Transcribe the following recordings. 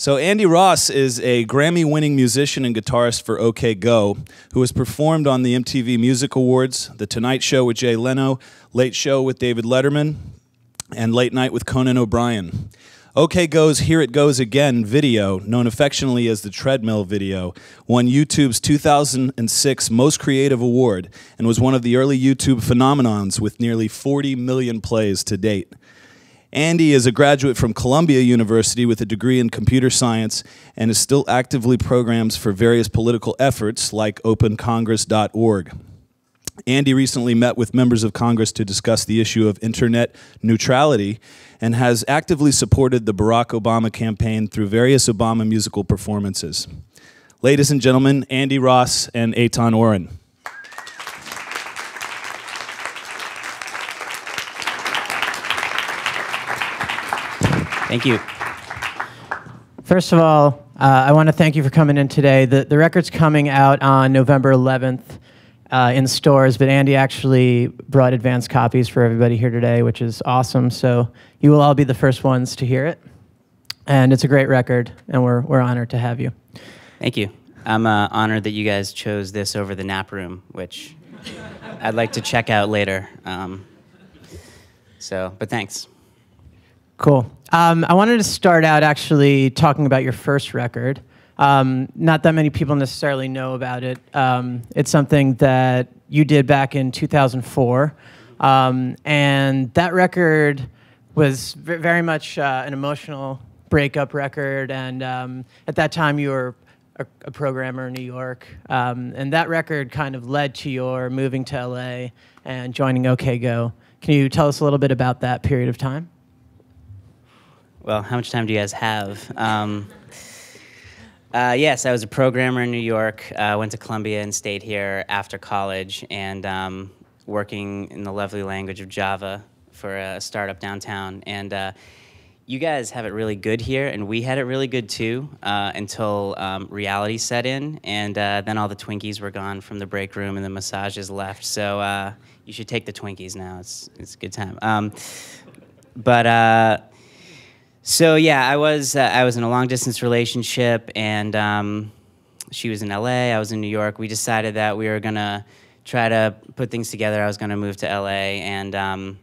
So, Andy Ross is a Grammy winning musician and guitarist for OK Go, who has performed on the MTV Music Awards, The Tonight Show with Jay Leno, Late Show with David Letterman, and Late Night with Conan O'Brien. OK Go's Here It Goes Again video, known affectionately as the Treadmill video, won YouTube's 2006 Most Creative Award and was one of the early YouTube phenomenons with nearly 40 million plays to date. Andy is a graduate from Columbia University with a degree in computer science and is still actively programs for various political efforts like opencongress.org. Andy recently met with members of Congress to discuss the issue of internet neutrality and has actively supported the Barack Obama campaign through various Obama musical performances. Ladies and gentlemen, Andy Ross and Eytan Oren. Thank you. First of all, uh, I want to thank you for coming in today. The, the record's coming out on November 11th uh, in stores, but Andy actually brought advanced copies for everybody here today, which is awesome. So you will all be the first ones to hear it. And it's a great record, and we're, we're honored to have you. Thank you. I'm uh, honored that you guys chose this over the nap room, which I'd like to check out later. Um, so, but thanks. Cool. Um, I wanted to start out actually talking about your first record. Um, not that many people necessarily know about it. Um, it's something that you did back in 2004. Um, and that record was very much uh, an emotional breakup record. And um, at that time, you were a, a programmer in New York. Um, and that record kind of led to your moving to LA and joining OK Go. Can you tell us a little bit about that period of time? Well, how much time do you guys have? Um, uh, yes, I was a programmer in New York. Uh, went to Columbia and stayed here after college, and um, working in the lovely language of Java for a startup downtown. And uh, you guys have it really good here, and we had it really good too uh, until um, reality set in, and uh, then all the Twinkies were gone from the break room, and the massages left. So uh, you should take the Twinkies now. It's it's a good time. Um, but so yeah, I was uh, I was in a long distance relationship, and um, she was in LA. I was in New York. We decided that we were gonna try to put things together. I was gonna move to LA, and um,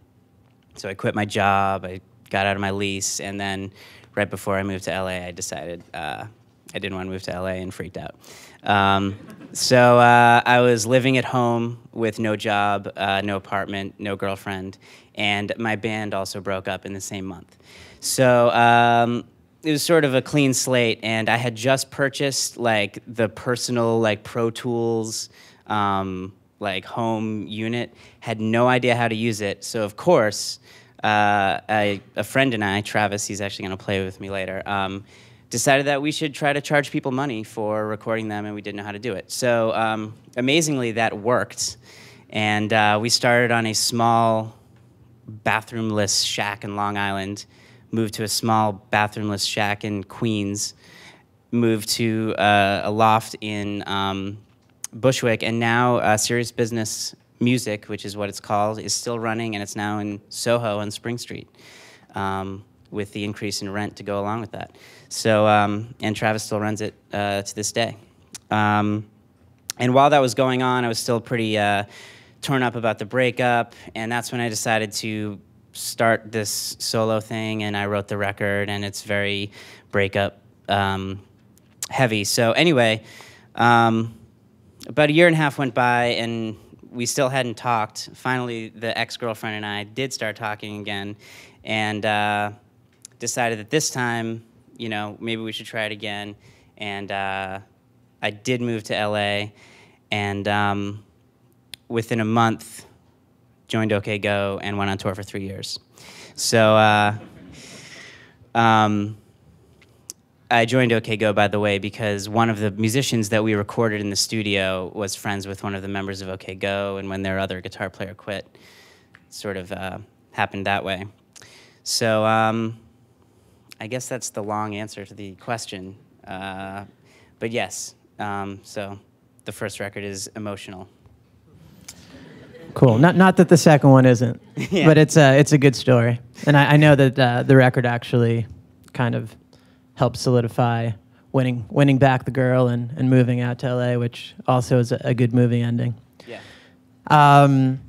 so I quit my job. I got out of my lease, and then right before I moved to LA, I decided uh, I didn't want to move to LA and freaked out. Um, so uh, I was living at home with no job, uh, no apartment, no girlfriend, and my band also broke up in the same month. So um, it was sort of a clean slate, and I had just purchased like the personal like Pro Tools um, like home unit. Had no idea how to use it, so of course, uh, I, a friend and I, Travis, he's actually going to play with me later. Um, decided that we should try to charge people money for recording them, and we didn't know how to do it. So um, amazingly, that worked, and uh, we started on a small bathroomless shack in Long Island moved to a small bathroomless shack in Queens, moved to uh, a loft in um, Bushwick, and now uh, Serious Business Music, which is what it's called, is still running, and it's now in Soho on Spring Street. Um, with the increase in rent to go along with that. So, um, and Travis still runs it uh, to this day. Um, and while that was going on, I was still pretty uh, torn up about the breakup, and that's when I decided to start this solo thing, and I wrote the record, and it's very breakup um, heavy. So anyway, um, about a year and a half went by, and we still hadn't talked. Finally, the ex-girlfriend and I did start talking again, and uh, decided that this time, you know, maybe we should try it again. And uh, I did move to LA, and um, within a month, joined OK Go, and went on tour for three years. So uh, um, I joined OK Go, by the way, because one of the musicians that we recorded in the studio was friends with one of the members of OK Go, and when their other guitar player quit, it sort of uh, happened that way. So um, I guess that's the long answer to the question. Uh, but yes, um, so the first record is emotional. Cool. Not not that the second one isn't, yeah. but it's a it's a good story, and I, I know that uh, the record actually kind of helped solidify winning winning back the girl and, and moving out to LA, which also is a, a good movie ending. Yeah. Um,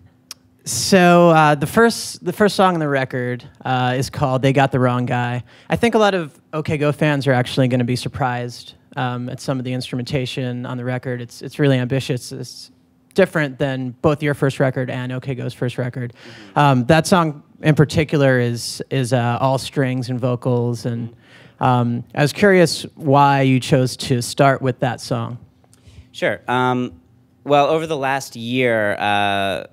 so uh, the first the first song on the record uh, is called "They Got the Wrong Guy." I think a lot of OK Go fans are actually going to be surprised um, at some of the instrumentation on the record. It's it's really ambitious. It's different than both your first record and OK Go's first record. Um, that song in particular is is uh, all strings and vocals, and um, I was curious why you chose to start with that song. Sure. Um, well, over the last year, uh,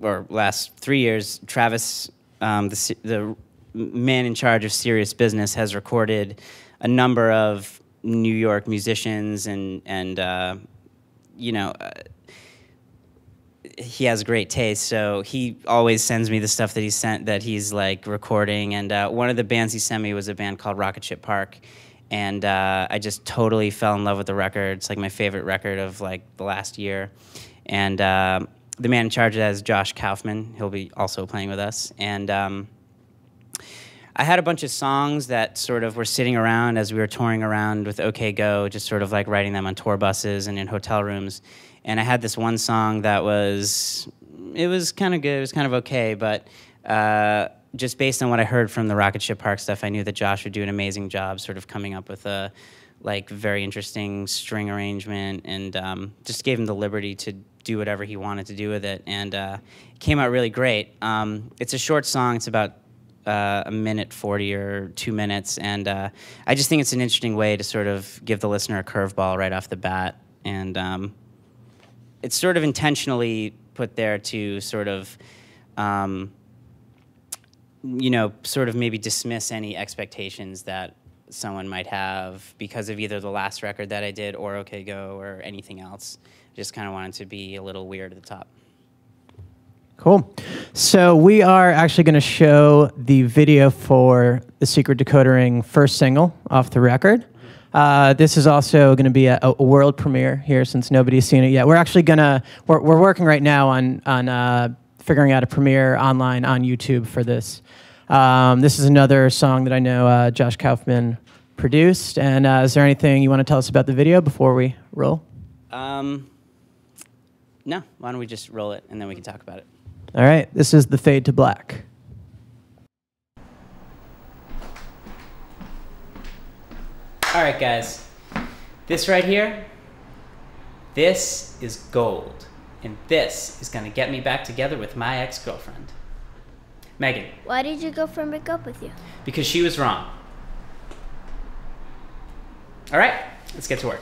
or last three years, Travis, um, the, the man in charge of Serious Business, has recorded a number of New York musicians and and uh, you know. He has great taste, so he always sends me the stuff that he sent that he's like recording. And uh, one of the bands he sent me was a band called Rocket Ship Park, and uh, I just totally fell in love with the record. It's like my favorite record of like the last year. And uh, the man in charge of that is Josh Kaufman. He'll be also playing with us. And um, I had a bunch of songs that sort of were sitting around as we were touring around with OK Go, just sort of like writing them on tour buses and in hotel rooms. And I had this one song that was, it was kind of good, it was kind of okay, but uh, just based on what I heard from the Rocket Ship Park stuff, I knew that Josh would do an amazing job sort of coming up with a like very interesting string arrangement and um, just gave him the liberty to do whatever he wanted to do with it. And uh, came out really great. Um, it's a short song, it's about uh, a minute 40 or two minutes. And uh, I just think it's an interesting way to sort of give the listener a curveball right off the bat. And um, it's sort of intentionally put there to sort of, um, you know, sort of maybe dismiss any expectations that someone might have because of either the last record that I did or OK Go or anything else. Just kind of wanted to be a little weird at the top. Cool. So we are actually going to show the video for the Secret Dakota Ring first single off the record. Uh, this is also going to be a, a world premiere here since nobody's seen it yet. We're actually going to, we're, we're working right now on, on uh, figuring out a premiere online on YouTube for this. Um, this is another song that I know uh, Josh Kaufman produced. And uh, is there anything you want to tell us about the video before we roll? Um, no, why don't we just roll it and then we can talk about it. All right, this is The Fade to Black. All right, guys. This right here, this is gold. And this is going to get me back together with my ex girlfriend. Megan, Why did your girlfriend break up with you? because she was wrong. All right, let's get to work.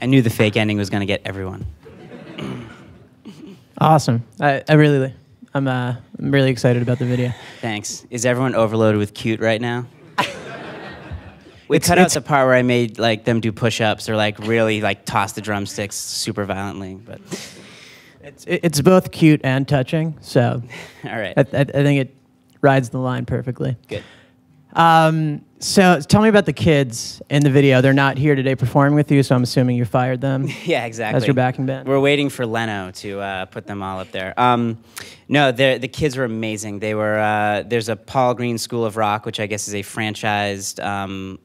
I knew the fake ending was going to get everyone. Awesome. I, I really, I'm, uh, I'm really excited about the video. Thanks. Is everyone overloaded with cute right now? We It's- cut out the part where I made like them do push-ups or like really like toss the drumsticks super violently. But It's, it's both cute and touching, so all right, I, I, I think it rides the line perfectly. good. Um, so tell me about the kids in the video. They're not here today performing with you, so I'm assuming you fired them. Yeah, exactly. As your backing band? We're waiting for Leno to uh, put them all up there. Um, no, the kids were amazing. They were. Uh, there's a Paul Green School of Rock, which I guess is a franchised. Um,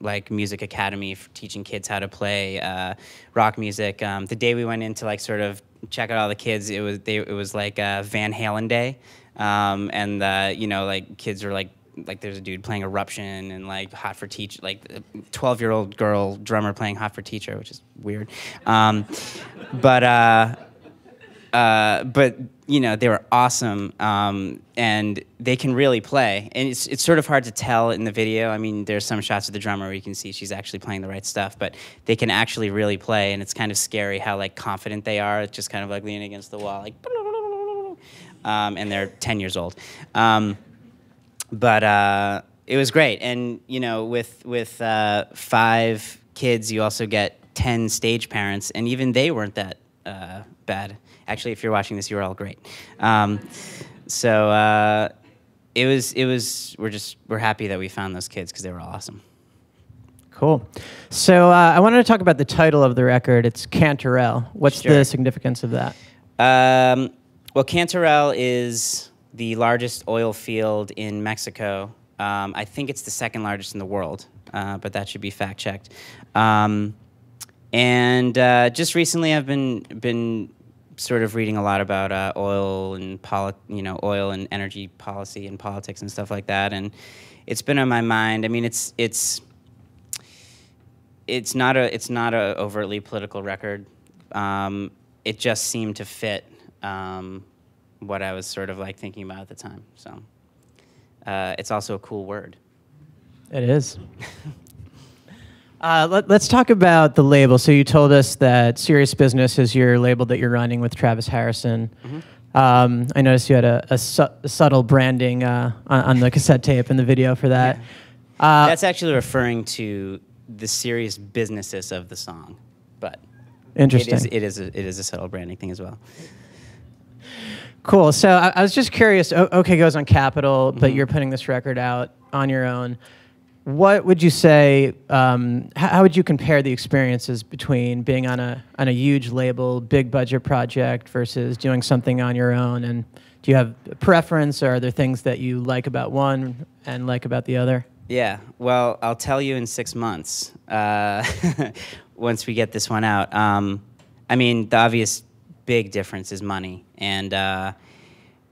like music academy for teaching kids how to play uh, rock music. Um, the day we went in to like sort of check out all the kids, it was they, it was like uh, Van Halen day, um, and uh, you know like kids were like like there's a dude playing Eruption and like Hot for Teacher, like a 12 year old girl drummer playing Hot for Teacher, which is weird. Um, but uh, uh, but you know they were awesome um, and they can really play. And it's, it's sort of hard to tell in the video. I mean there's some shots of the drummer where you can see she's actually playing the right stuff but they can actually really play and it's kind of scary how like confident they are. It's just kind of like leaning against the wall like um, and they're 10 years old. Um, but uh, it was great and you know with with uh, five kids you also get 10 stage parents and even they weren't that uh, bad actually if you're watching this you're all great um, so uh, it was it was we're just we're happy that we found those kids because they were all awesome Cool. So uh, I wanted to talk about the title of the record. It's Cantarell. What's Sure. the significance of that? Um, well, Cantarell is the largest oil field in Mexico. Um, I think it's the second largest in the world, uh, but that should be fact checked. Um, and uh, just recently, I've been been sort of reading a lot about uh, oil and poli- you know oil and energy policy and politics and stuff like that, and it's been on my mind. I mean, it's it's it's not a it's not a overtly political record. Um, it just seemed to fit um, what I was sort of like thinking about at the time. So uh, it's also a cool word. It is. Uh, let, us talk about the label. So you told us that Serious Business is your label that you're running with Travis Harrison. Um, I noticed you had a, a, su- a subtle branding uh, on, on the cassette tape in the video for that. Uh, That's actually referring to the serious businesses of the song, but Interesting. It is it is a, it is a subtle branding thing as well. Cool. So I, I was just curious. O- OK Go's on Capitol, but Mm-hmm. you're putting this record out on your own. What would you say? Um, how, how would you compare the experiences between being on a on a huge label, big budget project versus doing something on your own? And do you have a preference, or are there things that you like about one and like about the other? Yeah, well, I'll tell you in six months uh, once we get this one out. Um, I mean, the obvious big difference is money, and uh,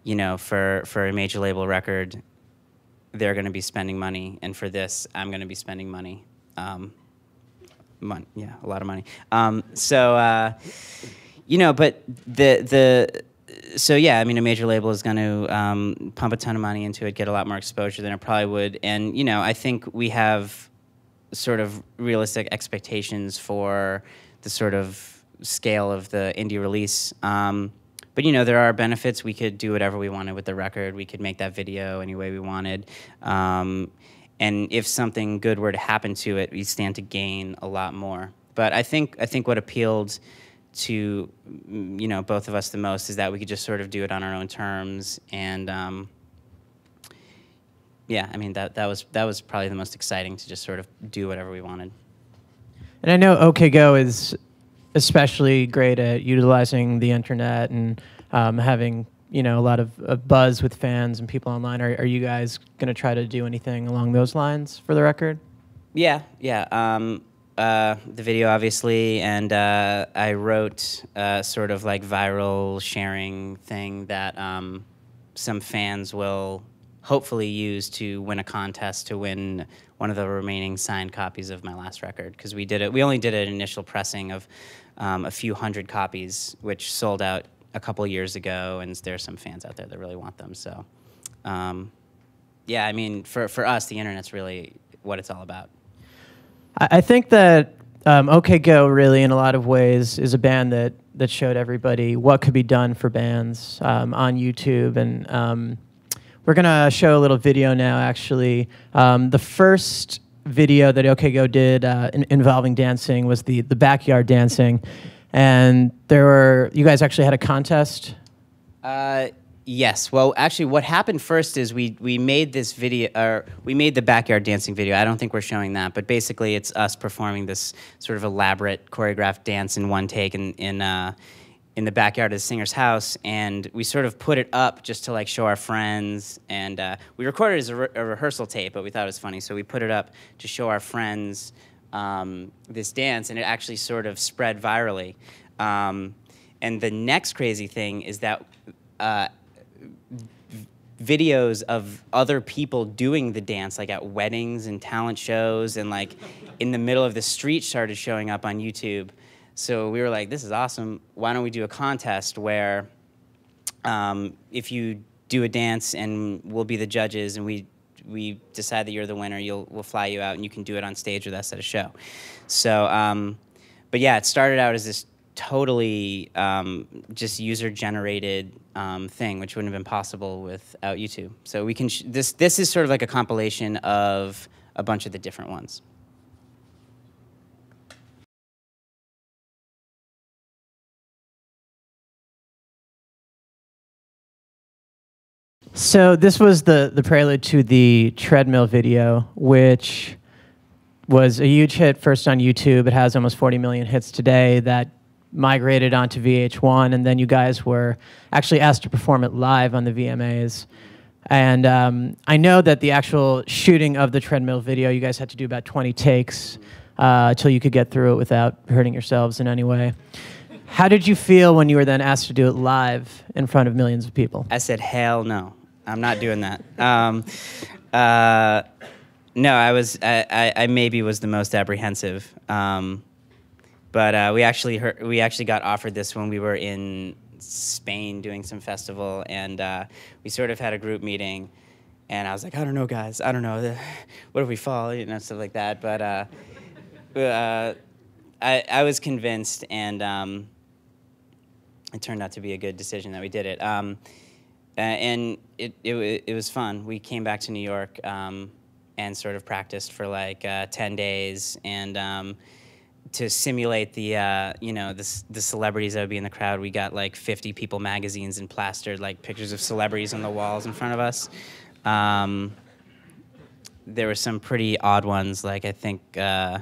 you know, for for a major label record, they're going to be spending money, and for this, I'm going to be spending money. Um, yeah, a lot of money. Um, so, uh, you know, but the the so yeah, I mean, a major label is going to um, pump a ton of money into it, get a lot more exposure than it probably would, and you know, I think we have sort of realistic expectations for the sort of scale of the indie release. Um, but you know, there are benefits. We could do whatever we wanted with the record. We could make that video any way we wanted. Um, and if something good were to happen to it, we stand to gain a lot more. But I think I think what appealed to mm, you know both of us the most is that we could just sort of do it on our own terms and. Um, yeah, I mean that that was that was probably the most exciting to just sort of do whatever we wanted. And I know OK Go is especially great at utilizing the internet and um, having you know a lot of, buzz with fans and people online. Are, are you guys going to try to do anything along those lines for the record? Yeah, yeah. Um, uh, the video, obviously, and uh, I wrote a sort of like viral sharing thing that um, some fans will hopefully use to win a contest to win one of the remaining signed copies of my last record because we did it. We only did an initial pressing of um, a few hundred copies, which sold out a couple years ago, and there are some fans out there that really want them. So, um, yeah, I mean, for for us, the internet's really what it's all about. I I think that um, OK Go really, in a lot of ways, is a band that that showed everybody what could be done for bands um, on YouTube, and um, we're gonna show a little video now. Actually, um, the first video that OK Go did uh, in, involving dancing was the the backyard dancing, and there were you guys actually had a contest. Uh, yes. Well, actually, what happened first is we we made this video, or we made the backyard dancing video. I don't think we're showing that, but basically, it's us performing this sort of elaborate choreographed dance in one take in in. Uh, in the backyard of the singer's house, and we sort of put it up just to like show our friends. And uh, we recorded it as a, re- a rehearsal tape, but we thought it was funny, so we put it up to show our friends um, this dance, and it actually sort of spread virally. Um, and the next crazy thing is that uh, videos of other people doing the dance, like at weddings and talent shows, and like in the middle of the street, started showing up on YouTube. So we were like, "This is awesome! Why don't we do a contest where, um, if you do a dance and we'll be the judges, and we we decide that you're the winner, you'll we'll fly you out and you can do it on stage with us at a show." So, um, but yeah, it started out as this totally um, just user generated um, thing, which wouldn't have been possible without YouTube. So we can this this is sort of like a compilation of a bunch of the different ones. So this was the the prelude to the treadmill video, which was a huge hit first on YouTube. It has almost 40 million hits today. That migrated onto VH1, and then you guys were actually asked to perform it live on the VMAs. And um, I know that the actual shooting of the treadmill video, you guys had to do about 20 takes uh, until you could get through it without hurting yourselves in any way. How did you feel when you were then asked to do it live in front of millions of people? I said, "Hell no, I'm not doing that." Um, uh, no, I was I, I, I maybe was the most apprehensive. Um, but uh, we actually heard, we actually got offered this when we were in Spain doing some festival, and uh, we sort of had a group meeting, and I was like, I don't know, guys, I don't know, what if we fall, you know, stuff like that. But uh, uh, I I was convinced, and um, it turned out to be a good decision that we did it. Um, uh, and it, it it was fun. We came back to New York um, and sort of practiced for like uh, ten days, and um, to simulate the uh, you know the, the celebrities that would be in the crowd, we got like 50 People magazines and plastered like pictures of celebrities on the walls in front of us. Um, there were some pretty odd ones, like I think uh,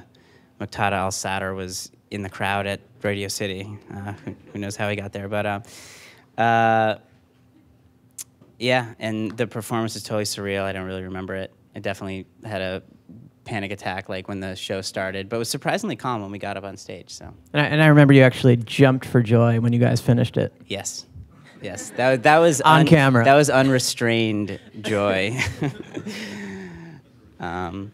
Muqtada Al Sadr was in the crowd at Radio City. Uh, who, who knows how he got there, but. Uh, uh, yeah, and the performance is totally surreal. I don't really remember it. I definitely had a panic attack like when the show started, but was surprisingly calm when we got up on stage. So And I, and I remember you actually jumped for joy when you guys finished it. yes, yes, that that was On camera. That was unrestrained joy. um,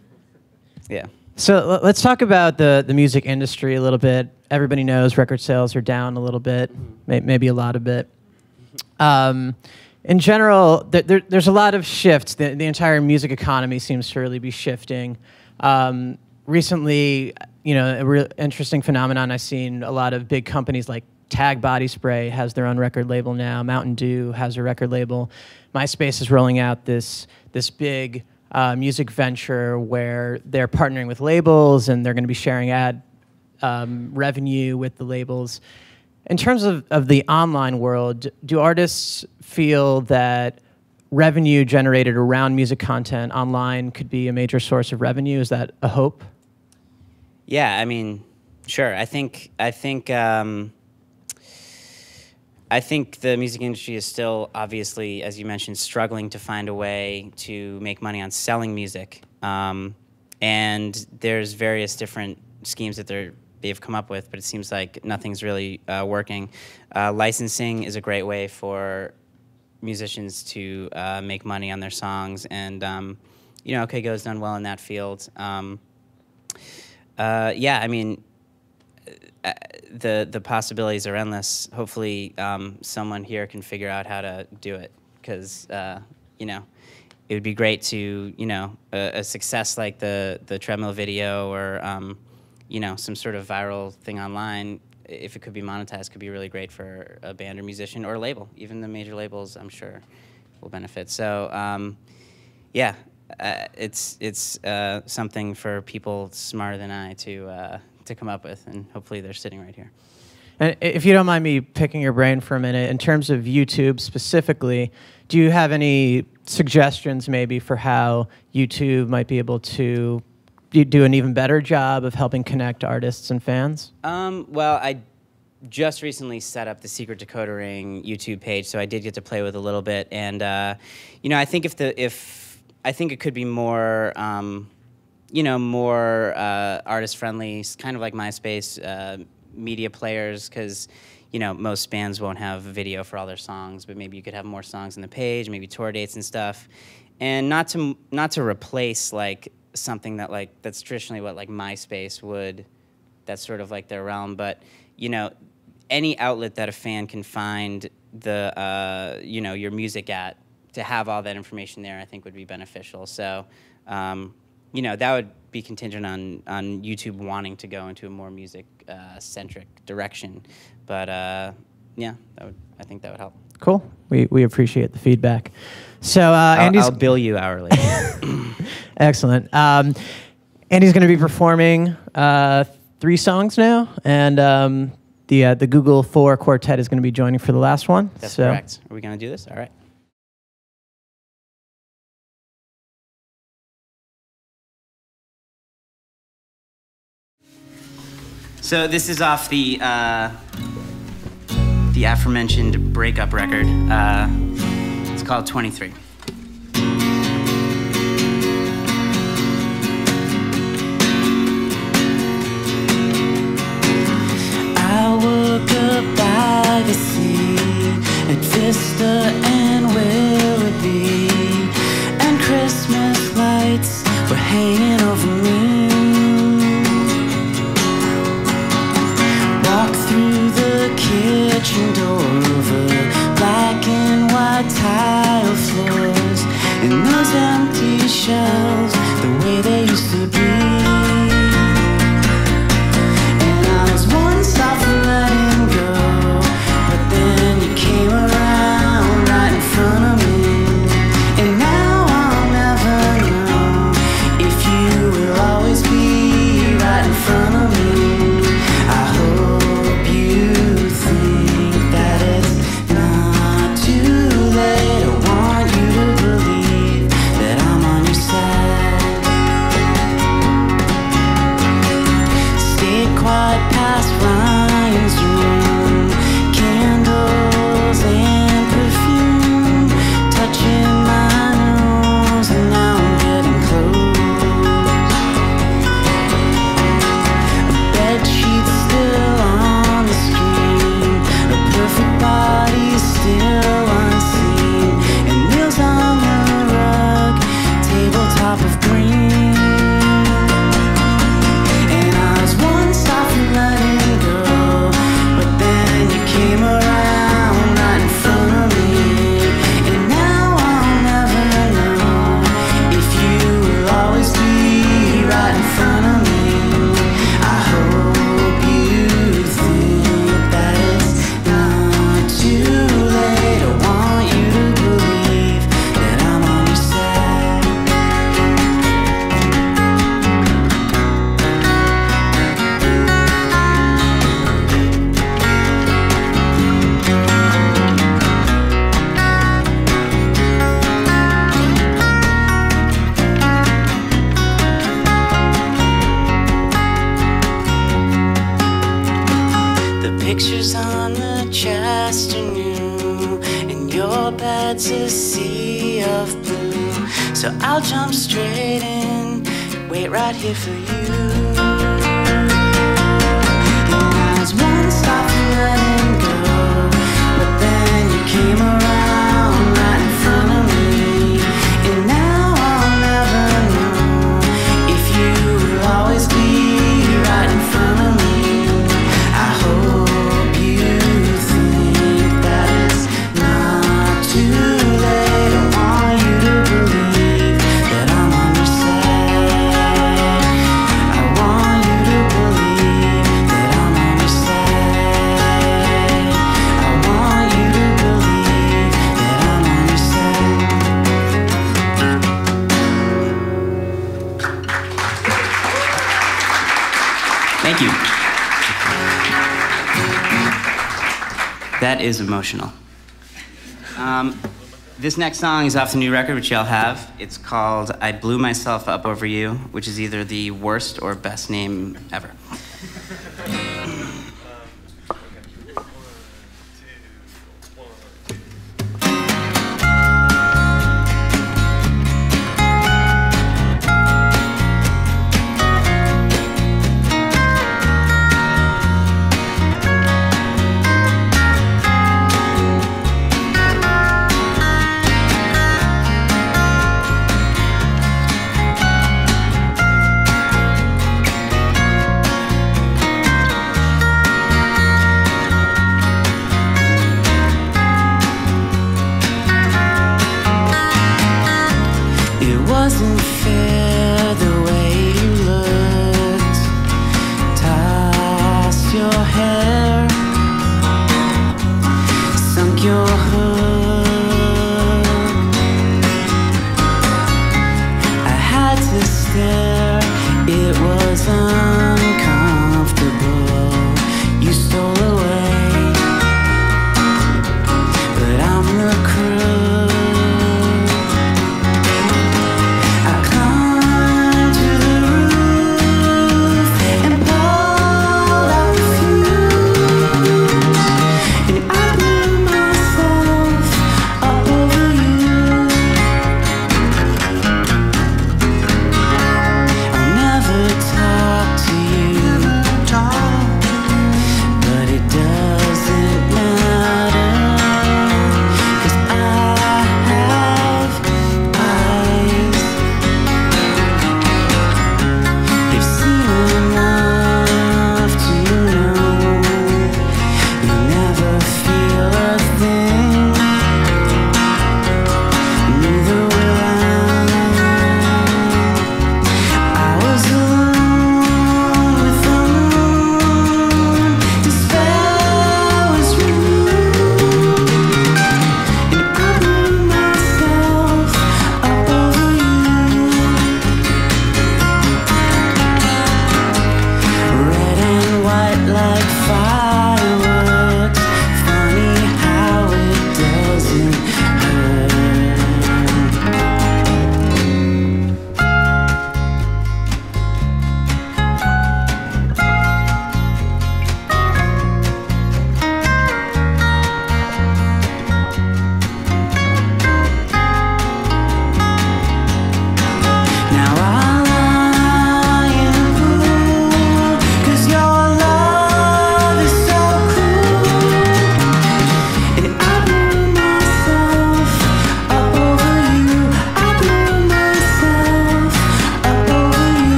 yeah. So let's talk about the, the music industry a little bit. Everybody knows record sales are down a little bit, may, maybe a lot a bit. Um, in general, th- there, there's a lot of shifts. The, the entire music economy seems to really be shifting. Um, recently, you know, a real interesting phenomenon I've seen a lot of big companies like Tag Body Spray has their own record label now. Mountain Dew has a record label. MySpace is rolling out this this big uh, music venture where they're partnering with labels and they're going to be sharing ad um, revenue with the labels. In terms of, of the online world, do artists feel that revenue generated around music content online could be a major source of revenue? Is that a hope? Yeah, I mean, sure. I think I think um, I think the music industry is still obviously, as you mentioned, struggling to find a way to make money on selling music. Um, and there's various different schemes that they're they've come up with, but it seems like nothing's really uh, working. Uh, licensing is a great way for musicians to uh, make money on their songs, and um, you know, OK Go's done well in that field. Um, uh, yeah, I mean, uh, the the possibilities are endless. Hopefully, um, someone here can figure out how to do it because uh, you know it would be great to you know a, a success like the the treadmill video or um, you know, some sort of viral thing online, if it could be monetized, could be really great for a band or musician or a label. Even the major labels, I'm sure, will benefit. So, um, yeah, uh, it's it's uh, something for people smarter than I to uh, to come up with, and hopefully they're sitting right here. And if you don't mind me picking your brain for a minute, in terms of YouTube specifically, do you have any suggestions maybe for how YouTube might be able to do- do an even better job of helping connect artists and fans? Um, well, I just recently set up the Secret Dakota Ring YouTube page, so I did get to play with a little bit, and uh, you know, I think if the if I think it could be more. Um, you know, more uh, artist friendly, kind of like MySpace uh, media players, because you know most bands won't have video for all their songs, but maybe you could have more songs on the page, maybe tour dates and stuff, and not to not to replace like something that like that's traditionally what like MySpace would, that's sort of like their realm, but you know, any outlet that a fan can find the uh, you know your music at to have all that information there, I think would be beneficial. So. Um, you know that would be contingent on on YouTube wanting to go into a more music uh, centric direction, but uh, yeah, that would I think that would help. Cool. We, we appreciate the feedback. So uh, I'll, Andy's I'll bill you hourly. excellent. Um, Andy's going to be performing uh, three songs now, and um, the uh, the Google Four Quartet is going to be joining for the last one. That's so, correct. Are we gonna do this? All right. So this is off the uh, the aforementioned breakup record. Uh, it's called 23. By at Vista and Willoughby, and Christmas lights were hanging over me. Walk through the kitchen door over black and white tile floors, and those empty shelves Is emotional. Um, this next song is off the new record, which y'all have. It's called I Blew Myself Up Over You, which is either the worst or best name ever.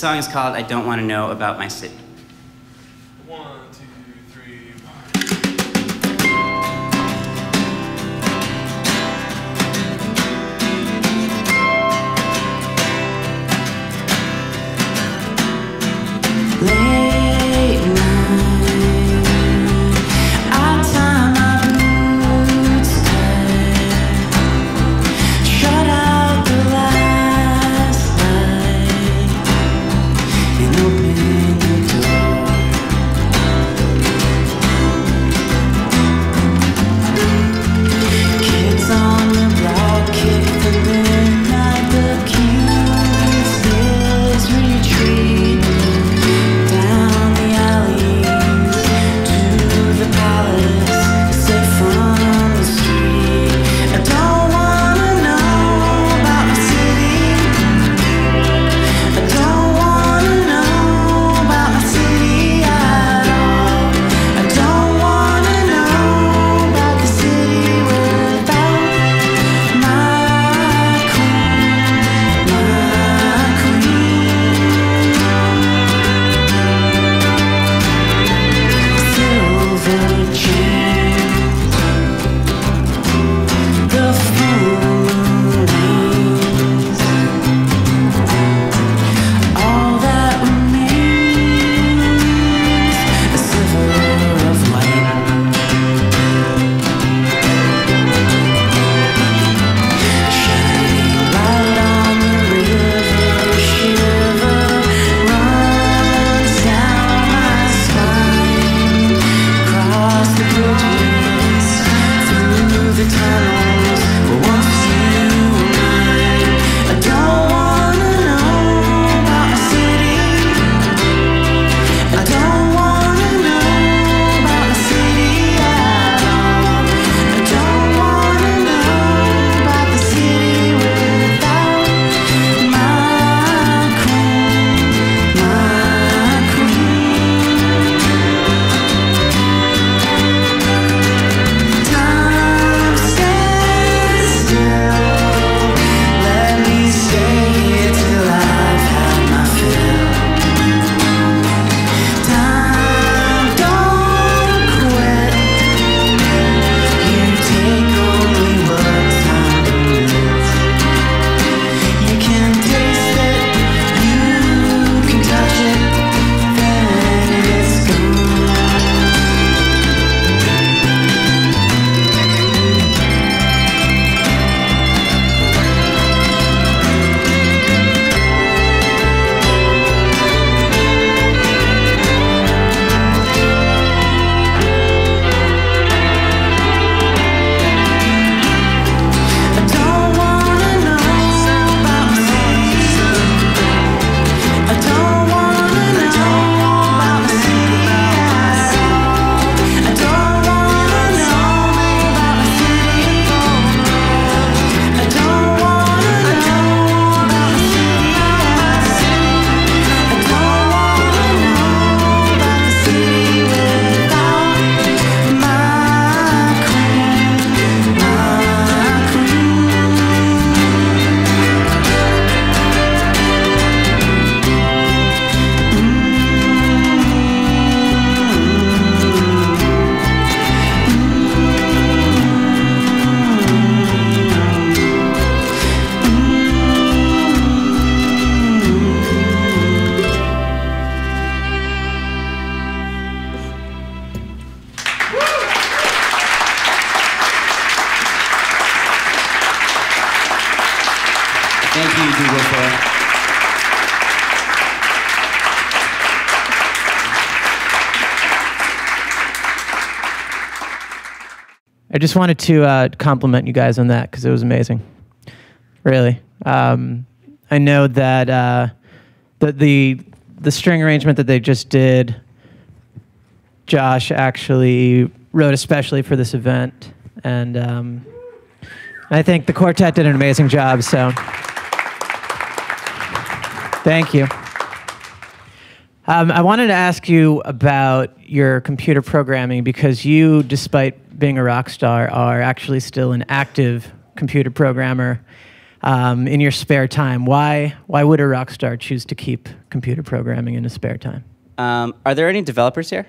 song is called I Don't Want to Know About My City. Just wanted to uh, compliment you guys on that because it was amazing. Really. Um, I know that uh, the, the the string arrangement that they just did, Josh actually wrote especially for this event, and um, I think the quartet did an amazing job. So, thank you. Um, I wanted to ask you about your computer programming because you, despite being a rock star, are actually still an active computer programmer um, in your spare time. Why, why would a rock star choose to keep computer programming in his spare time? Um, are there any developers here?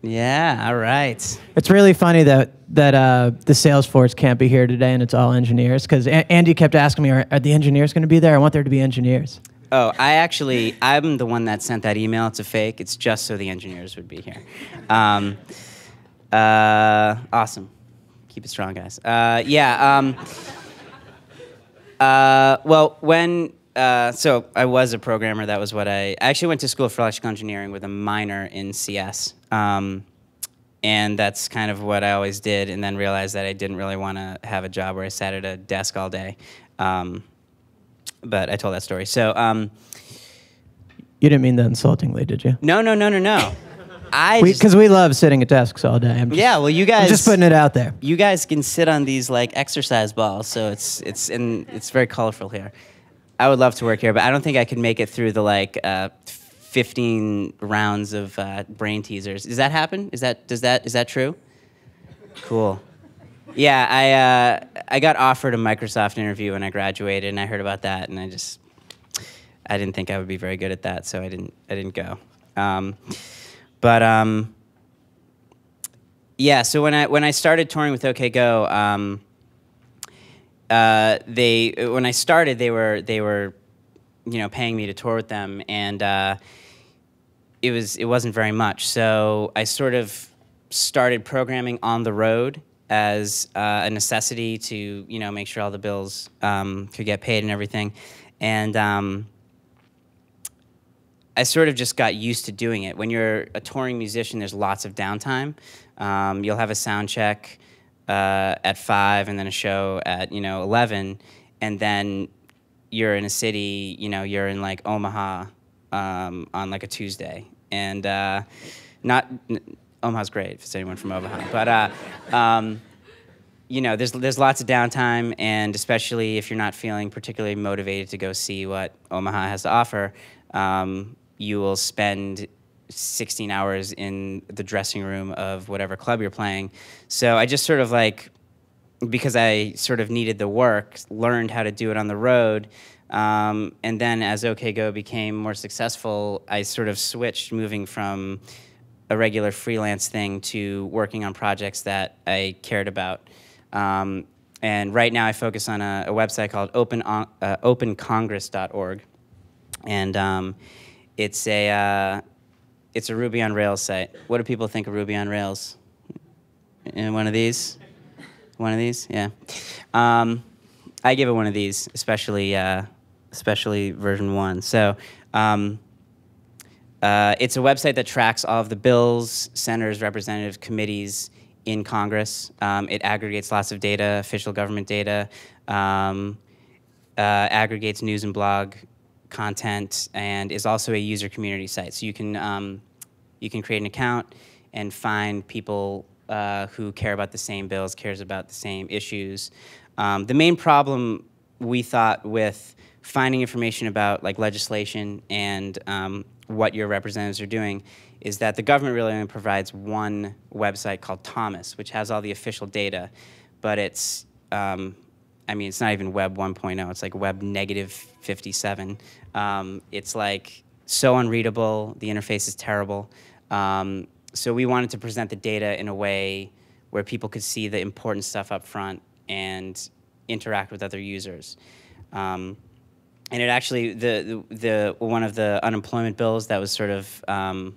Yeah, all right. It's really funny that that uh, the Salesforce can't be here today and it's all engineers because Andy kept asking me, are, are the engineers going to be there? I want there to be engineers. Oh, I actually, I'm the one that sent that email. It's a fake. It's just so the engineers would be here. Um, uh, awesome. Keep it strong, guys. Uh, yeah. Um, uh, well, when uh, so I was a programmer. That was what I, I actually went to school for electrical engineering with a minor in CS. Um, and that's kind of what I always did, and then realized that I didn't really want to have a job where I sat at a desk all day. Um, but I told that story. So um, You didn't mean that insultingly, did you? no, no, no, no, no. I Because we, love sitting at desks all day. I'm just, yeah. Well, you guys I'm just putting it out there. you guys can sit on these like exercise balls, so it's it's and it's very colorful here. I would love to work here, but I don't think I could make it through the like uh, 15 rounds of uh, brain teasers. Does that happen? Is that does that is that true? Cool. Yeah, I uh, I got offered a Microsoft interview when I graduated, and I heard about that, and I just I didn't think I would be very good at that, so I didn't I didn't go. Um, but um, yeah, so when I when I started touring with OK Go, um, uh, they when I started they were they were you know paying me to tour with them, and uh, it was it wasn't very much. So I sort of started programming on the road as uh, a necessity to you know make sure all the bills um, could get paid and everything, and. Um, I sort of just got used to doing it. When you're a touring musician, there's lots of downtime. Um, you'll have a sound check uh, at five, and then a show at you know eleven, and then you're in a city. You know, you're in like Omaha um, on like a Tuesday, and uh, not Omaha's great if it's anyone from Omaha, but. Uh, um, you know, there's there's lots of downtime, and especially if you're not feeling particularly motivated to go see what Omaha has to offer, um, you will spend 16 hours in the dressing room of whatever club you're playing. So I just sort of like, because I sort of needed the work, learned how to do it on the road. Um, and then as OK Go became more successful, I sort of switched, moving from a regular freelance thing to working on projects that I cared about. Um, and right now I focus on a, a website called open, uh, opencongress.org. And um, it's a, uh, it's a Ruby on Rails site. What do people think of Ruby on Rails? In one of these? One of these? Yeah. Um, I give it one of these, especially, uh, especially version one. So um, uh, it's a website that tracks all of the bills, senators, representatives, committees in Congress. Um, it aggregates lots of data, official government data, um, uh, aggregates news and blog content, and is also a user community site. So you can um, you can create an account and find people uh, who care about the same bills, cares about the same issues. Um, the main problem we thought with finding information about like legislation and um, what your representatives are doing is that the government really only provides one website called Thomas, which has all the official data, but it's um, I mean, it's not even Web 1.0. It's like Web negative 57. Um, it's like so unreadable. The interface is terrible. Um, so we wanted to present the data in a way where people could see the important stuff up front and interact with other users. Um, and it actually the, the the one of the unemployment bills that was sort of um,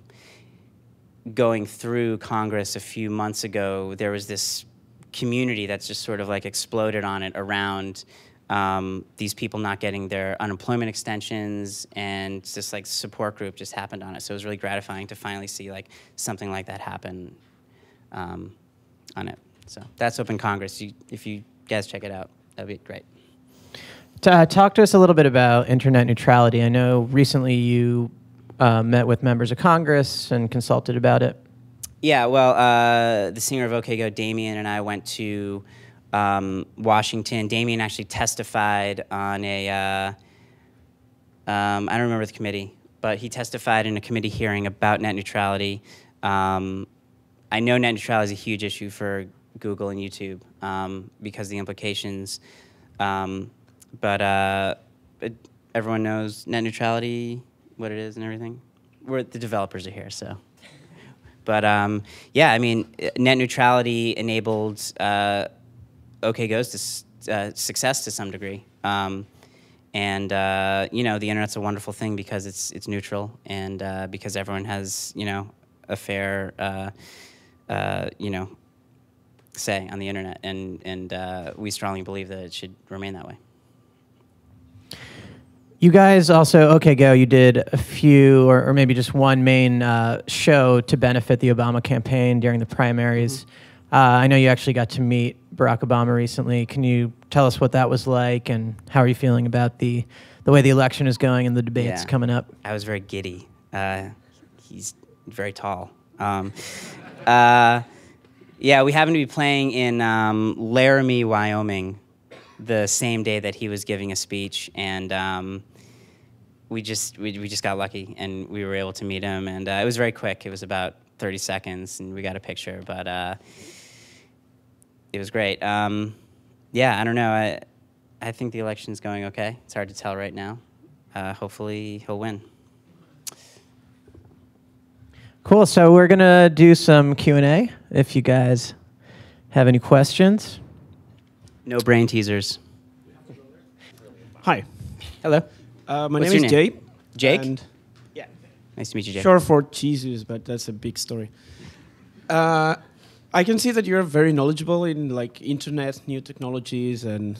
going through Congress a few months ago, there was this community that's just sort of like exploded on it around um, these people not getting their unemployment extensions and just like support group just happened on it. So it was really gratifying to finally see like something like that happen um, on it. So that's Open Congress. You, if you guys check it out, that'd be great. Uh, talk to us a little bit about internet neutrality. I know recently you uh, met with members of Congress and consulted about it. Yeah, well, uh, the singer of OK Go, Damien, and I went to um, Washington. Damien actually testified on a, uh, um, I don't remember the committee, but he testified in a committee hearing about net neutrality. Um, I know net neutrality is a huge issue for Google and YouTube um, because the implications. Um, but uh, it, everyone knows net neutrality, what it is, and everything. We're, the developers are here, so. But um, yeah, I mean, net neutrality enabled uh, OK Go's to uh, success to some degree. Um, and uh, you know, the internet's a wonderful thing because it's it's neutral and uh, because everyone has you know a fair uh, uh, you know say on the internet, and and we strongly believe that it should remain that way. You guys also, OK Go, you did a few or, or maybe just one main uh, show to benefit the Obama campaign during the primaries. Uh, I know you actually got to meet Barack Obama recently. Can you tell us what that was like and how are you feeling about the, the way the election is going and the debates Yeah. coming up? I was very giddy. Uh, he's very tall. Um, uh, yeah, we happened to be playing in um, Laramie, Wyoming, the same day that he was giving a speech, and um, we just we, we just got lucky, and we were able to meet him, and uh, it was very quick. It was about 30 seconds, and we got a picture, but uh, it was great. Um, yeah, I don't know. I I think the election's going okay. It's hard to tell right now. Uh, hopefully, he'll win. Cool. So we're gonna do some Q and A. If you guys have any questions, No brain teasers. Hi, Hello. Uh, my What's name is name? Jay. Jake? Yeah, Nice to meet you, Jake. Sure for Jesus, but that's a big story. Uh, I can see that you're very knowledgeable in like internet, new technologies, and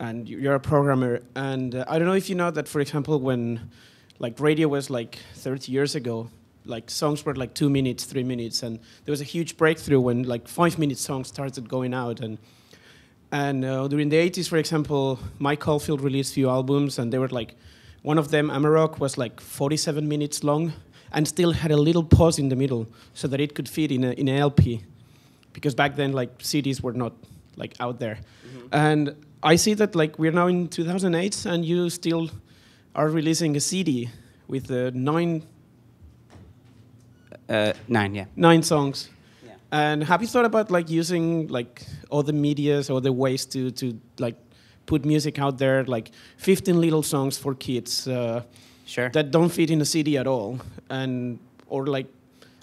and you're a programmer. And uh, I don't know if you know that, for example, when like radio was like 30 years ago, like songs were like two minutes, three minutes, and there was a huge breakthrough when like five minute songs started going out and. And uh, during the 80s, for example, Mike Oldfield released few albums, and they were like, one of them, Amarok, was like 47 minutes long, and still had a little pause in the middle, so that it could fit in a in a LP, because back then like CDs were not like out there. And I see that like we're now in 2008, and you still are releasing a CD with uh, nine Uh, nine, yeah. nine songs. Yeah. And have you thought about like using like other medias or other ways to to like put music out there, like 15 little songs for kids uh, Sure. that don't fit in a CD at all, and or like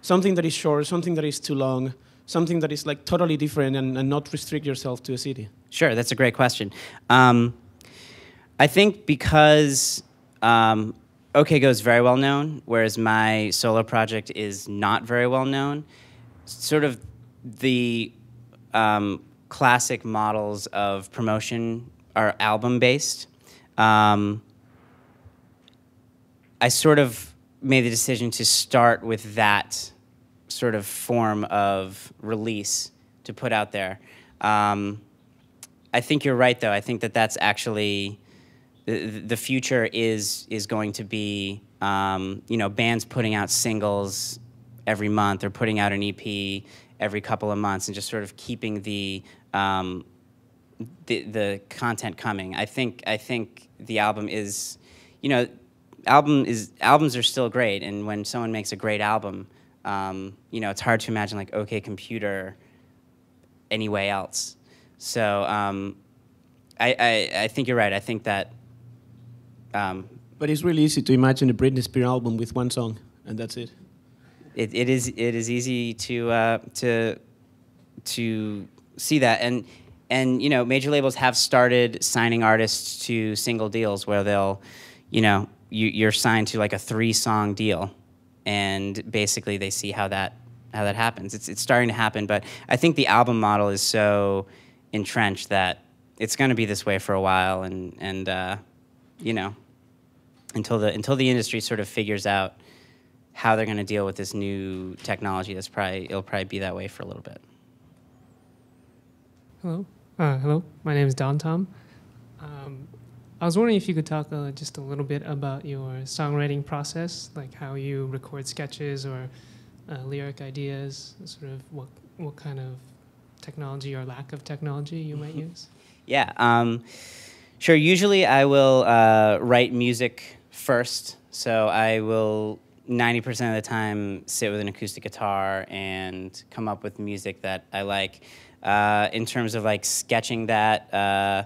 something that is short, something that is too long, something that is like totally different, and, and not restrict yourself to a CD. Sure, that's a great question. Um, I think because um, OK Go is very well known, whereas my solo project is not very well known, sort of the um, classic models of promotion are album based. Um, I sort of made the decision to start with that sort of form of release to put out there. Um, I think you're right, though. I think that that's actually the, the future is is going to be um, you know bands putting out singles every month or putting out an EP every couple of months and just sort of keeping the um, the, the content coming. I think I think the album is, you know, album is albums are still great, and when someone makes a great album, um, you know, it's hard to imagine like OK Computer any way else. So um, I, I I think you're right. I think that. Um, But it's really easy to imagine a Britney Spears album with one song, and that's it. it, it is it is easy to uh, to to see that and and you know major labels have started signing artists to single deals where they'll you know you, you're signed to like a three song deal and basically they see how that how that happens it's it's starting to happen but I think the album model is so entrenched that it's going to be this way for a while and and uh, you know until the until the industry sort of figures out how they're going to deal with this new technology. That's probably it'll probably be that way for a little bit. Hello. Uh, hello. My name is Don Tom. Um, I was wondering if you could talk uh, just a little bit about your songwriting process, like how you record sketches or uh, lyric ideas, sort of what what kind of technology or lack of technology you might use. Yeah. Um, sure. Usually, I will uh, write music first. So I will 90% of the time sit with an acoustic guitar and come up with music that I like. Uh, in terms of like sketching that, uh,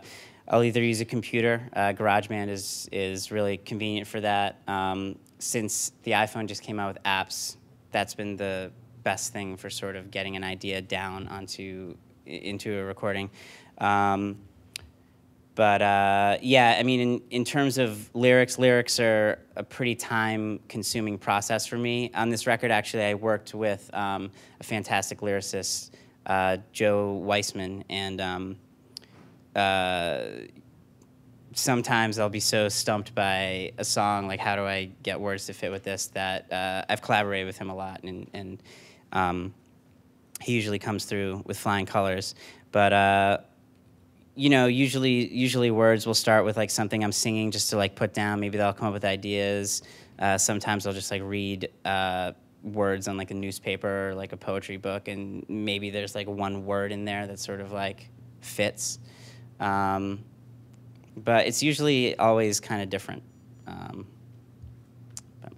I'll either use a computer. Uh, GarageBand is is really convenient for that. Um, since the iPhone just came out with apps, that's been the best thing for sort of getting an idea down onto into a recording. Um, but uh, yeah, I mean, in, in terms of lyrics, lyrics are a pretty time consuming process for me. On this record, actually, I worked with um, a fantastic lyricist, uh, Joe Weissman, and um, uh, sometimes I'll be so stumped by a song, like how do I get words to fit with this, that uh, I've collaborated with him a lot, and, and um, he usually comes through with flying colors. But uh, you know, usually usually words will start with like something I'm singing just to like put down. Maybe they'll come up with ideas. Uh, sometimes I'll just like read uh, words on like a newspaper or like a poetry book, and maybe there's like one word in there that sort of like fits. Um, but it's usually always kind of different. Um, but-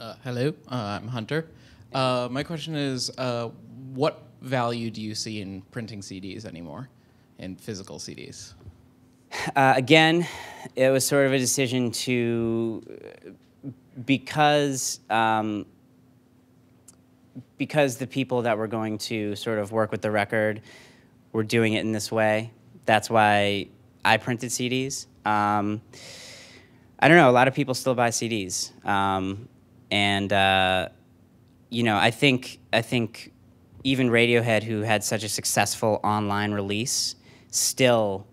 Uh, hello, uh, I'm Hunter. Uh, my question is, uh, what value do you see in printing CDs anymore, in physical CDs? Uh, again, it was sort of a decision to because um, because the people that were going to sort of work with the record were doing it in this way. That's why I printed CDs. Um, I don't know. A lot of people still buy CDs, um, and uh, you know, I think I think even Radiohead, who had such a successful online release, still,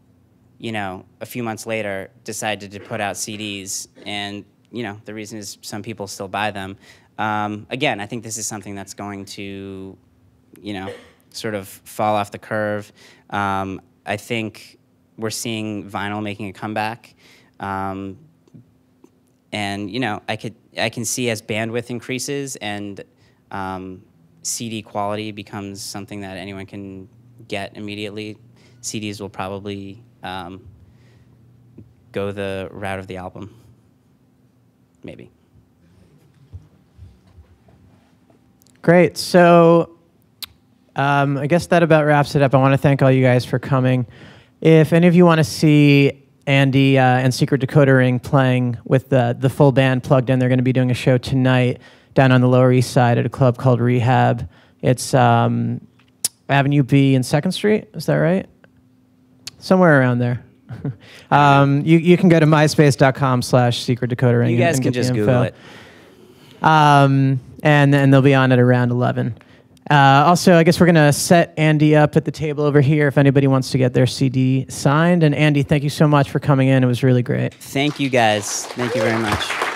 you know, a few months later decided to put out CDs, and you know, the reason is some people still buy them. Um, again, I think this is something that's going to, you know, sort of fall off the curve. Um, I think we're seeing vinyl making a comeback. Um, and you know, I could I can see as bandwidth increases and um, CD quality becomes something that anyone can get immediately. CDs will probably um, go the route of the album. Maybe. Great. So um, I guess that about wraps it up. I want to thank all you guys for coming. If any of you want to see Andy uh, and Secret Dakota Ring playing with the, the full band plugged in, they're going to be doing a show tonight down on the Lower East Side at a club called Rehab. It's um, Avenue B and Second Street. Is that right? Somewhere around there. um, you, you can go to myspace.com slash secret dakota ring. You guys and can just info. Google it. Um, and then they'll be on at around 11. Uh, also, I guess we're going to set Andy up at the table over here if anybody wants to get their CD signed. And Andy, thank you so much for coming in. It was really great. Thank you guys. Thank you very much.